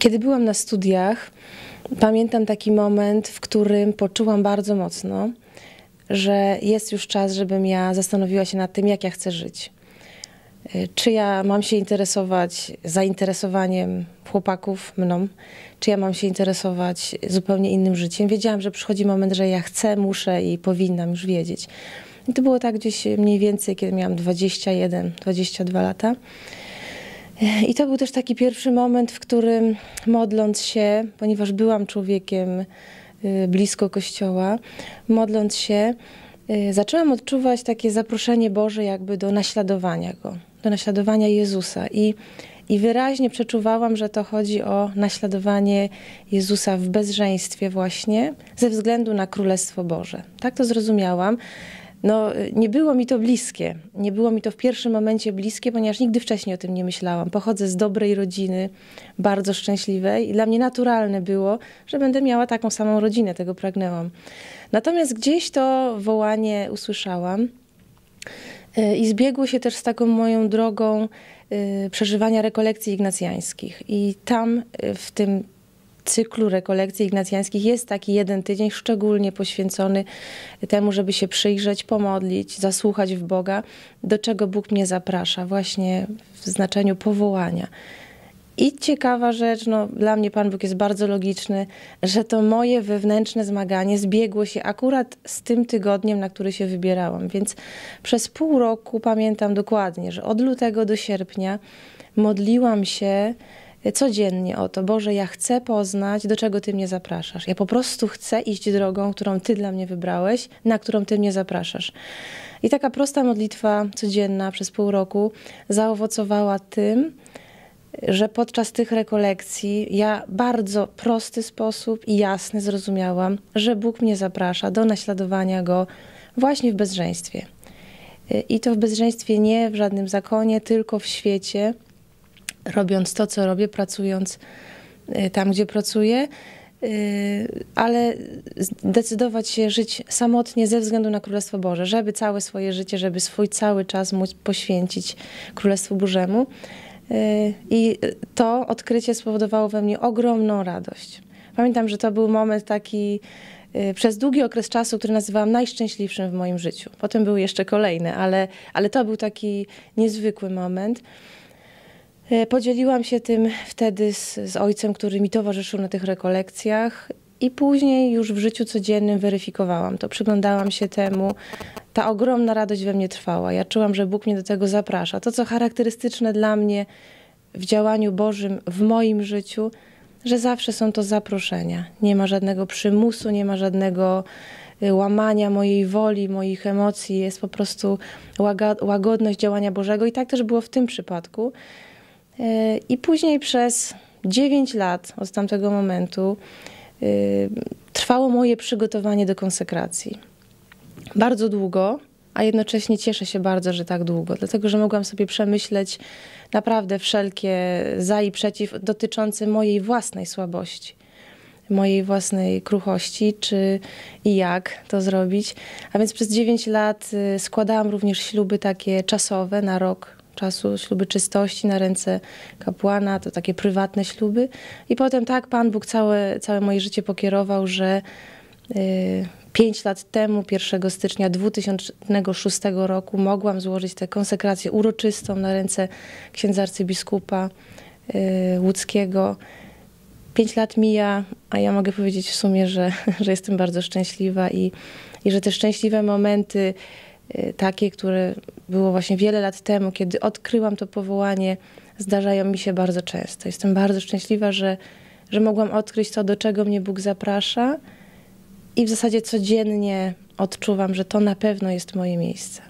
Kiedy byłam na studiach, pamiętam taki moment, w którym poczułam bardzo mocno, że jest już czas, żebym ja zastanowiła się nad tym, jak ja chcę żyć. Y, czy ja mam się interesować zainteresowaniem chłopaków, mną, czy ja mam się interesować zupełnie innym życiem. Wiedziałam, że przychodzi moment, że ja chcę, muszę i powinnam już wiedzieć. I to było tak gdzieś mniej więcej, kiedy miałam 21-22 lata. I to był też taki pierwszy moment, w którym modląc się, ponieważ byłam człowiekiem y, blisko kościoła, modląc się, y, zaczęłam odczuwać takie zaproszenie Boże jakby do naśladowania Go, do naśladowania Jezusa. I, i wyraźnie przeczuwałam, że to chodzi o naśladowanie Jezusa w bezżeństwie właśnie, ze względu na Królestwo Boże. Tak to zrozumiałam no, nie było mi to bliskie. Nie było mi to w pierwszym momencie bliskie, ponieważ nigdy wcześniej o tym nie myślałam. Pochodzę z dobrej rodziny, bardzo szczęśliwej i dla mnie naturalne było, że będę miała taką samą rodzinę, tego pragnęłam. Natomiast gdzieś to wołanie usłyszałam y, i zbiegło się też z taką moją drogą y, przeżywania rekolekcji ignacjańskich. I tam y, w tym cyklu rekolekcji ignacjańskich jest taki jeden tydzień szczególnie poświęcony temu, żeby się przyjrzeć, pomodlić, zasłuchać w Boga, do czego Bóg mnie zaprasza, właśnie w znaczeniu powołania. I ciekawa rzecz, no, dla mnie Pan Bóg jest bardzo logiczny, że to moje wewnętrzne zmaganie zbiegło się akurat z tym tygodniem, na który się wybierałam. Więc przez pół roku pamiętam dokładnie, że od lutego do sierpnia modliłam się codziennie o to, Boże, ja chcę poznać, do czego Ty mnie zapraszasz. Ja po prostu chcę iść drogą, którą Ty dla mnie wybrałeś, na którą Ty mnie zapraszasz. I taka prosta modlitwa codzienna przez pół roku zaowocowała tym, że podczas tych rekolekcji ja bardzo prosty sposób i jasny zrozumiałam, że Bóg mnie zaprasza do naśladowania Go właśnie w bezżeństwie. I to w bezżeństwie nie w żadnym zakonie, tylko w świecie, robiąc to, co robię, pracując y, tam, gdzie pracuję, y, ale zdecydować się żyć samotnie ze względu na Królestwo Boże, żeby całe swoje życie, żeby swój cały czas móc poświęcić Królestwu Bożemu. Y, I to odkrycie spowodowało we mnie ogromną radość. Pamiętam, że to był moment taki przez długi okres czasu, który nazywałam najszczęśliwszym w moim życiu. Potem były jeszcze kolejne, ale, ale to był taki niezwykły moment. E, podzieliłam się tym wtedy z, z ojcem, który mi towarzyszył na tych rekolekcjach i później już w życiu codziennym weryfikowałam to, przyglądałam się temu. Ta ogromna radość we mnie trwała. Ja czułam, że Bóg mnie do tego zaprasza. To, co charakterystyczne dla mnie w działaniu Bożym, w moim życiu, że zawsze są to zaproszenia. Nie ma żadnego przymusu, nie ma żadnego y, łamania mojej woli, moich emocji. Jest po prostu łagodność działania Bożego. I tak też było w tym przypadku. I później przez 9 lat od tamtego momentu y, trwało moje przygotowanie do konsekracji. Bardzo długo, a jednocześnie cieszę się bardzo, że tak długo, dlatego że mogłam sobie przemyśleć naprawdę wszelkie za i przeciw dotyczące mojej własnej słabości, mojej własnej kruchości, czy i jak to zrobić. A więc przez 9 lat y, składałam również śluby takie czasowe na rok czasu śluby czystości na ręce kapłana, to takie prywatne śluby. I potem tak Pan Bóg całe, całe moje życie pokierował, że y, pięć lat temu, 1 stycznia 2006 roku, mogłam złożyć tę konsekrację uroczystą na ręce księdza arcybiskupa y, łódzkiego. Pięć lat mija, a ja mogę powiedzieć w sumie, że, że jestem bardzo szczęśliwa i, i że te szczęśliwe momenty takie, które było właśnie wiele lat temu, kiedy odkryłam to powołanie, zdarzają mi się bardzo często. Jestem bardzo szczęśliwa, że, że mogłam odkryć to, do czego mnie Bóg zaprasza i w zasadzie codziennie odczuwam, że to na pewno jest moje miejsce.